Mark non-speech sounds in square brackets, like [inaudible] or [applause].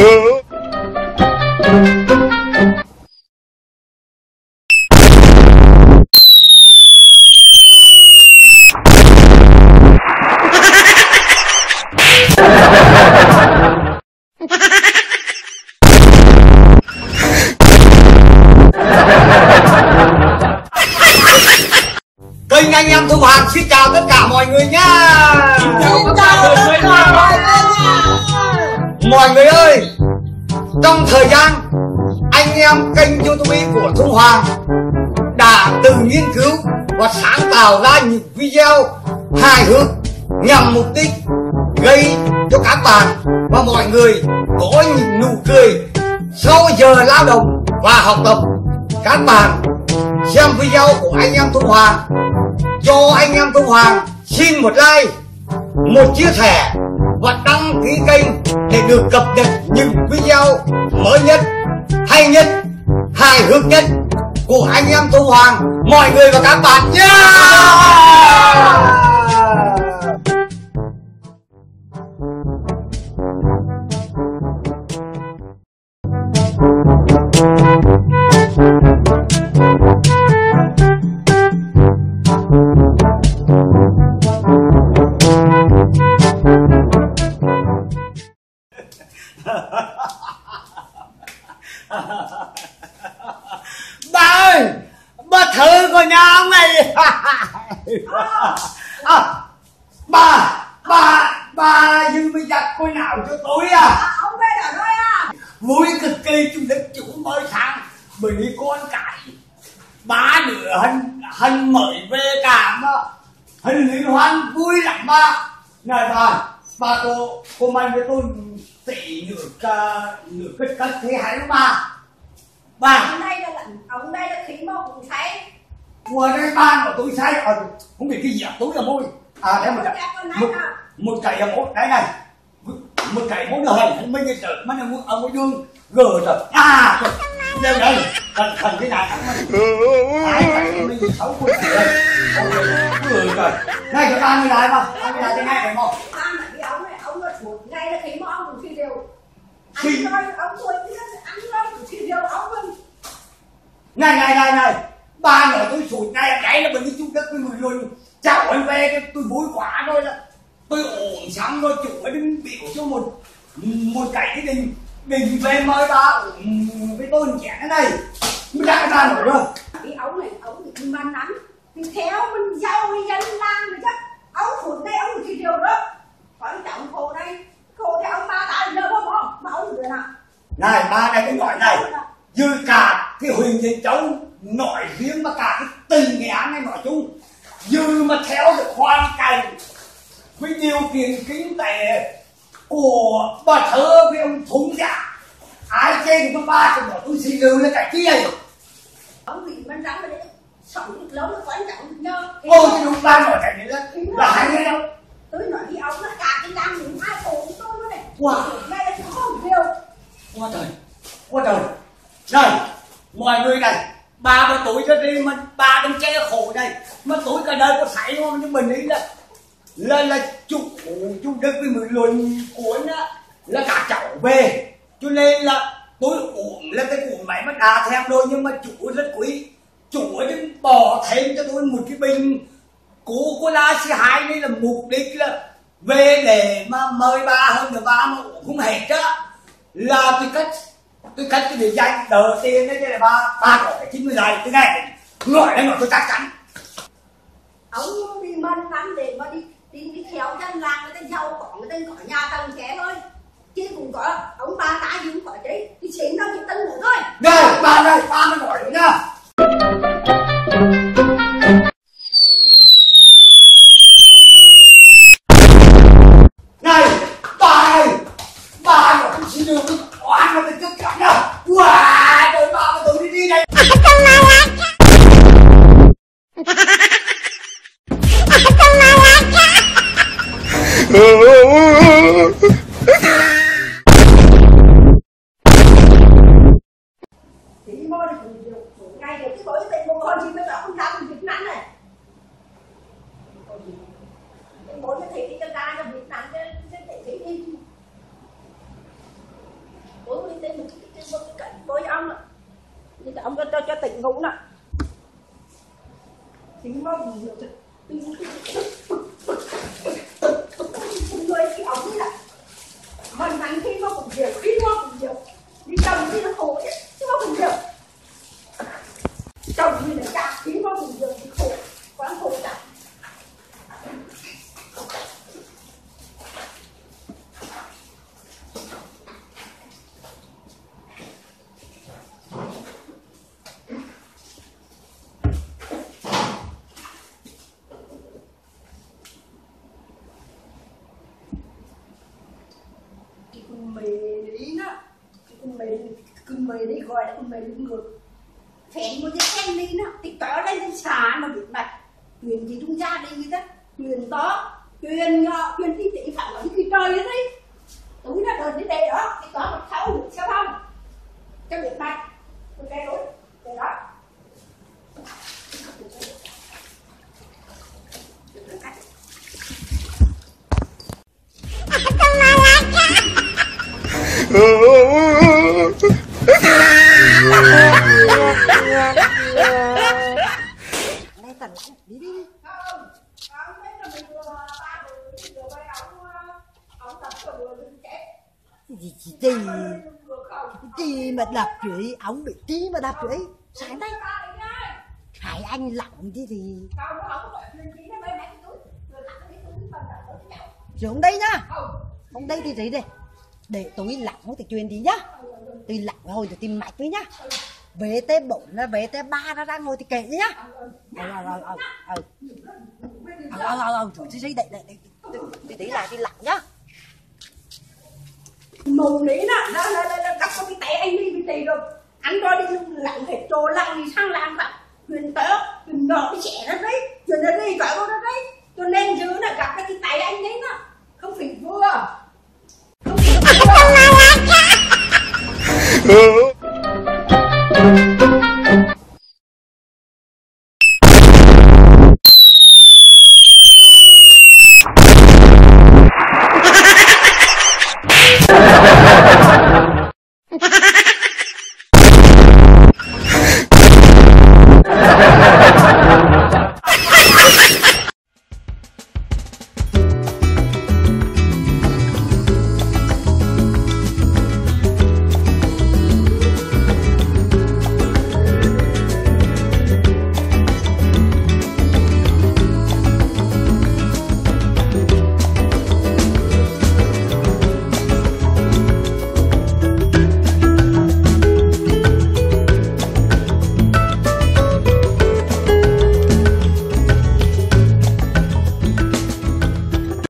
kênh anh em thu hoàng xin chào tất cả mọi người nhá mọi người Mọi người ơi trong thời gian anh em kênh youtube của thu hoàng đã từ nghiên cứu và sáng tạo ra những video hài hước nhằm mục đích gây cho các bạn và mọi người có những nụ cười sau giờ lao động và học tập. Các bạn xem video của anh em thu hoàng. Cho anh em Thu Hoàng xin một like, một chia sẻ và đăng ký kênh để được cập nhật những video mới nhất, hay nhất, hài hước nhất của anh em Thu Hoàng, mọi người và các bạn nhé. [laughs] bà ơi bà thử của nhà ông này. À, bà bà bà dừng bây giặt coi nào cho tôi à. À, ông về ở đây à? vui cực kỳ chủ đức chủ mới tháng bởi con cái ba đứa hân hân mời về cả mà. Hân liên hoan vui lắm mà. Này bà bà cô cô mang với tôi tỷ nửa cả nửa cái cất thế hay không bà. Bà. Ông đây là ông đây là khí mộc cũng thấy. Ủa đây ban của tôi sai ờ, không biết cái gì à, tôi là môi. À đây một Các cái con một, à? một cái là một đấy này một cái bốn đời hình mấy cái trời. Mà nó muốn ở một đường gờ rồi à đây đây thần thần cái này. Phải cái xấu của thằng đây gờ trời. Này cho ba mươi lại mà ba mươi lại thế này phải không Ba mà cái ông này, ông là thuộc ngay là khí mộc ông cũng khi đều. Khi- thôi, này này này này ba nhỏ tôi sụt ngay cái là mình đi chung đất với người luôn cháu anh về cái tôi vui quá rồi là tôi ổn xong rồi chủ ấy đứng biểu cho một một cái cái đình đình về mời ba với tôi chén cái này mới ra ra nổi rồi Cái ông này, ông thì man lắm. Thì theo mình giàu thì dân làng rồi chứ. Ông thuộc đây, ông thì đều đó. Quan trọng khổ đây. Thì ông ba ta giờ không không. Mà ông được nào. này ba này cái gọi này dư cả cái huyền thị châu nói riêng mà cả cái tình nghệ án này nói chung dư mà theo được hoàn cảnh với điều kiện kinh tế của bà thơ với ông thúng giả ai chê thì ba thì bảo tôi xin lưu lên cái kia Ông thì man lắm mà đấy. Sống được lâu là quan trọng nhớ. ôi cái đúng ba nói cái này là là hay đấy đâu tôi nói với ông là cả cái làng những ai khổ với tôi luôn này Wow. quá trời. Quá trời. Rồi mọi người này, ba mươi tuổi cho đi mà ba đang che khổ này, mà tuổi cả đời có xảy không? Nhưng mình ý là là là chủ chủ đức với mình luận cuốn á là cả cháu về. Cho nên là tôi uống là cái uống máy mà đà theo đôi nhưng mà chủ rất quý. Chủ ấy đến bỏ thêm cho tôi một cái bình. Cố của la sĩ hai đây là mục đích là về để mà mời ba hơn nữa ba mà không hết á là tôi cách tôi cách cái địa danh đầu tiên đấy là ba ba có cái chín mươi này tôi nghe. Gọi lên mà tôi chắc chắn ông đi mân lắm để mà đi đi đi theo dân làng người ta giàu có người ta có nhà tầng trẻ thôi. Chứ cũng có ông ba ta gì cũng có chứ. Đi xịn đâu chỉ tầng nữa thôi. Đây ba đây ba mới gọi được nhá con chị bây giờ không ra thì việc nắn này. Em muốn cho thầy đi cho ra cho việc nắn cho thầy thấy đi. Bố đi tên một cái cái cái bố ông ạ. Thì ông cho cho, cho tỉnh ngủ nè. Tính mà gì được người thì ông ấy là mình thắng khi mà cũng việc gọi là con mề đứng ngược phèn một cái sen đi nó thì cỡ lên thì xả nó bị bạch quyền gì trong gia đình đó quyền đó quyền nhỏ quyền thi tỷ phẳng ở cái trời đó đấy túi nó đợt đi đây đó thì có một thấu được sao không? Cho bị bạch rồi đây đối đây đó [laughs] Đây tần đi đi đi. không thấy là mình vừa ba người vừa bay ông vừa Gì gì gì, gì mà đập chửi, ông bị tí mà đập chửi. Sáng đây, ba đấy hại anh lặng chứ thì. gì Xuống đây nhá. ông đây thì gì đây. Để tôi lặng thì truyền đi nhá. Tôi lặng rồi thì tìm mạch với nhá. Về tới bụng nó về tới ba nó ra ngồi thì kệ nhá. Ờ ờ ờ ờ. Ờ ờ ờ ờ ờ. Rồi gì đây đây đây. Tí tí lại đi lặng nhá. mù lý nè đó là là là gặp có cái tay anh đi bị tì rồi anh coi đi lặng hết trồ lặng đi sang làng cả huyền tớ huyền nhỏ cái trẻ nó đấy chuyện nó đi gọi vô nó đấy cho nên giữ là gặp cái tay anh đấy nó không phải vừa không phải vừa. [laughs] [laughs]